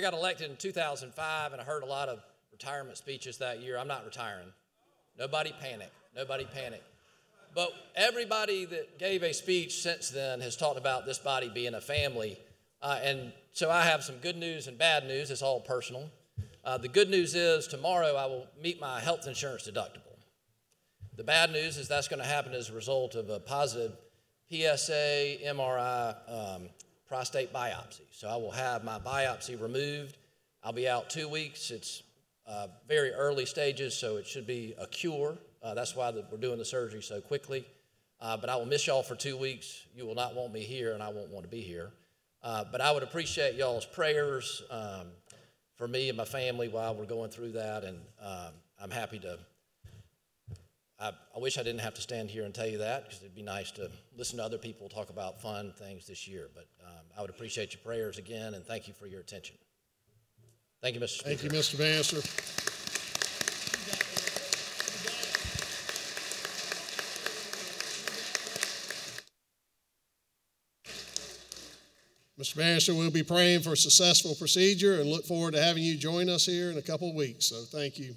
I got elected in 2005, and I heard a lot of retirement speeches that year. I'm not retiring. Nobody panic. Nobody panic. But everybody that gave a speech since then has talked about this body being a family. Uh, and so I have some good news and bad news. It's all personal. Uh, the good news is tomorrow I will meet my health insurance deductible. The bad news is that's going to happen as a result of a positive PSA, MRI, um, prostate biopsy. So I will have my biopsy removed. I'll be out two weeks. It's uh, very early stages, so it should be a cure. Uh, that's why the, we're doing the surgery so quickly. Uh, but I will miss y'all for two weeks. You will not want me here, and I won't want to be here. Uh, but I would appreciate y'all's prayers um, for me and my family while we're going through that, and um, I'm happy to. I, I, wish I didn't have to stand here and tell you that because it'd be nice to listen to other people talk about fun things this year. But um, I would appreciate your prayers again, and thank you for your attention. Thank you, Mr. Speaker. Thank you, Mr. Bannister. Mr. Bannister, we'll be praying for a successful procedure and look forward to having you join us here in a couple of weeks. So thank you.